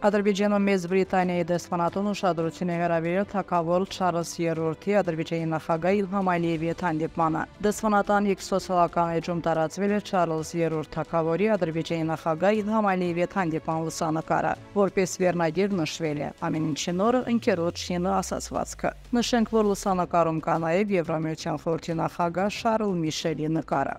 Ադրբեջանում Մեծ Բրիտանիայի դեսպանատուն ուշադրություն է հրավիրել թակավոր Չարլզ III-ի Ադրբեջանի նախագահ Իլհամ Ալիևի հետ հանդիպմանը։ Դեսպանատան X սոցիալական էջում տարածվել է Չարլզ III թակավորի Ադրբեջանի նախագահ Իլհամ Ալիևի հետ հանդիպան լուսանկարը, որպես վերնագիր նշվել է. ամեն ինչի նորը ընկերոջ շինը ասացվածքը։ Նշենք, որ լուսանկարում կա նաև Եվրամիության խորհրդի նախագահ Շարլ Միշելի նկարը։